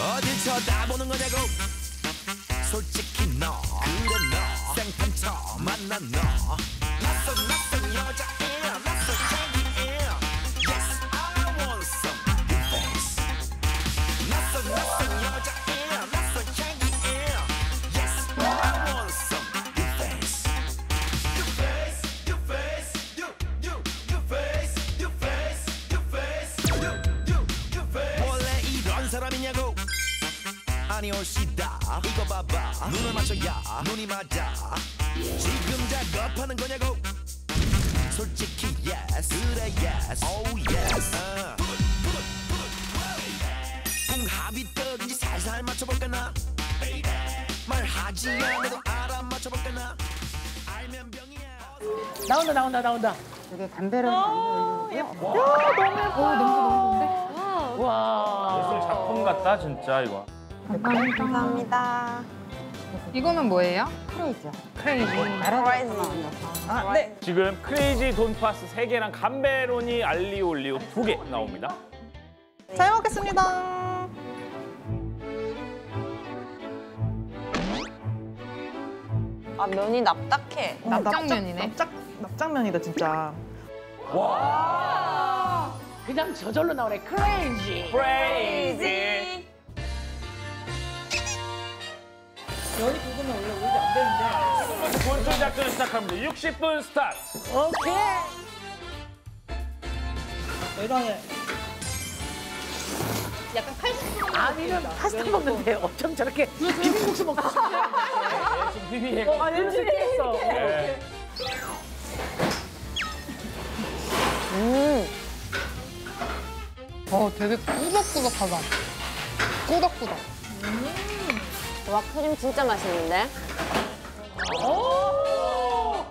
어딜 쳐다보는 거냐고? 솔직히 너 그래 너 생판처럼 만난 너. 낯선 낯선 여자애 낯선 향기애 Yes I want some new face 낯선 낯선 아니 올시다 이거 봐봐 눈을 맞춰야 눈이 맞아 지금 작업하는 거냐고 솔직히 yes 그래 yes oh yes 어. 궁합이 떡인지 살살 맞춰볼까 나 말하지 않아도 알아 맞춰볼까 나 알면 병이야 나온다 나온다 나온다. 되게 담배를 어, 올리고요. 야 너무 예뻐. 냄새 너무 좋은데? 와. 예술 작품 같다 진짜 이거. 감사합니다. 이거는 뭐예요? 크레이지요. 크레이지. 아, 네. 지금 크레이지 돈파스 세개랑 감베로니 알리오 올리오 두 개 나옵니다. 잘 먹겠습니다. 아 면이 납작해. 납작면이네. 납작 납작면이다 진짜. 그냥 저절로 나오네. 크레이지. 크레이지. 면이 굵으면 원래 오이지 안 되는데. 본초 작전 시작합니다. 60분 스타트. 오케이. 매장에 아미는 파스타 먹는데 어쩜 저렇게 비빔국수 먹고 싶냐? 지금. 아 냄새 깼어. 네. 어, 되게 꾸덕꾸덕하다. 꾸덕꾸덕. 와 크림 진짜 맛있는데.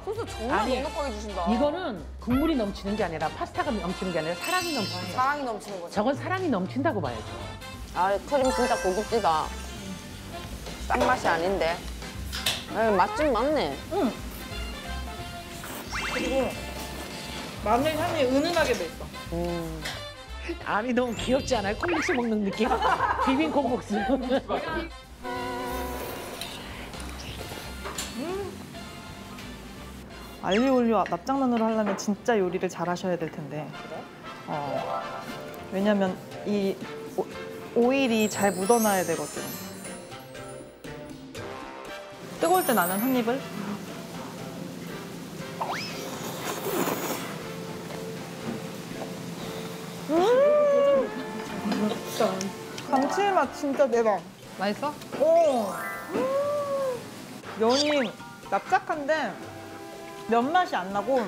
소스 정말 아니, 넉넉하게 주신다. 이거는 국물이 넘치는 게 아니라 파스타가 넘치는 게 아니라 사랑이 넘치는 거야. 사랑이 넘치는 거죠. 저건 사랑이 넘친다고 봐야죠. 아 크림 진짜 고급지다. 싼 맛이 아닌데. 아, 맛집 맞네. 그리고 마늘 향이 은은하게 돼 있어. 아미 너무 귀엽지 않아요? 콩국수 먹는 느낌? 비빔 콩국수. 알리올리오 납작면으로 하려면 진짜 요리를 잘 하셔야 될 텐데. 어, 왜냐면 이 오- 오일이 잘 묻어나야 되거든. 뜨거울 때 나는 한 입을. 감칠맛 진짜 대박. 맛있어? 오. 면이 납작한데 면 맛이 안 나고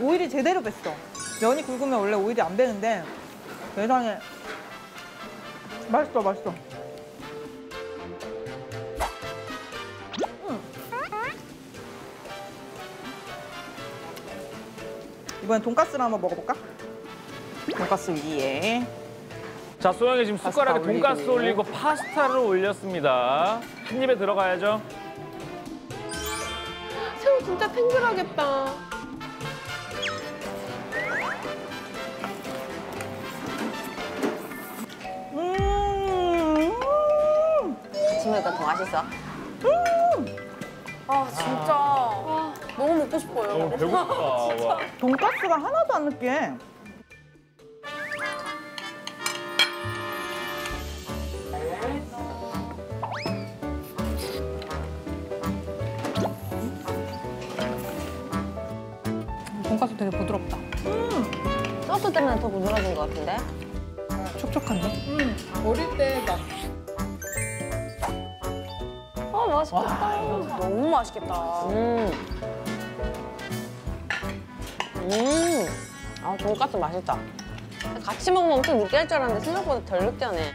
오일이 제대로 뱄어. 면이 굵으면 원래 오일이 안 배는데 세상에 맛있어 맛있어. 음. 이번엔 돈가스를 한번 먹어볼까? 돈가스 위에 자, 소영이 지금 숟가락에 돈가스. 올리고 파스타를 올렸습니다. 한 입에 들어가야죠. 진짜 탱글하겠다. 음. 아침에가 더 맛있어. 아 진짜 너무 먹고 싶어요. 너무 배고프다. 와. 돈가스가 하나도 안 느끼해. 돈가스 되게 부드럽다. 소스 때문에 더 부드러진 것 같은데? 촉촉한데? 어릴 때 막. 아 맛있겠다. 너무 맛있겠다. 음. 음. 아 돈가스 맛있다. 같이 먹으면 엄청 느끼할 줄 알았는데 생각보다 덜 느끼하네.